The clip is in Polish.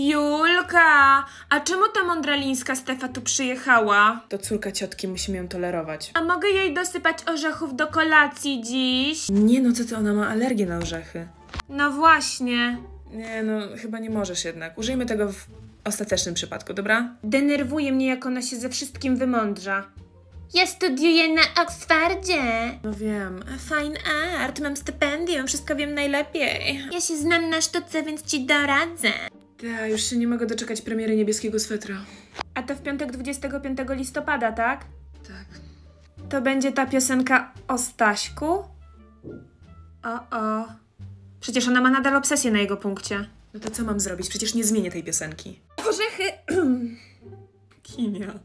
Julka, a czemu ta mądralińska Stefa tu przyjechała? To córka ciotki, musimy ją tolerować. A mogę jej dosypać orzechów do kolacji dziś? Nie no, co ty, ona ma alergię na orzechy. No właśnie. Nie no, chyba nie możesz jednak. Użyjmy tego w ostatecznym przypadku, dobra? Denerwuje mnie, jak ona się ze wszystkim wymądrza. Ja studiuję na Oksfordzie. No wiem. Fine art, mam stypendium, wszystko wiem najlepiej. Ja się znam na sztuce, więc ci doradzę. Ja już się nie mogę doczekać premiery niebieskiego swetra. A to w piątek 25 listopada, tak? Tak. To będzie ta piosenka o Staśku? O, o. Przecież ona ma nadal obsesję na jego punkcie. No to co mam zrobić? Przecież nie zmienię tej piosenki. Orzechy! Kinia.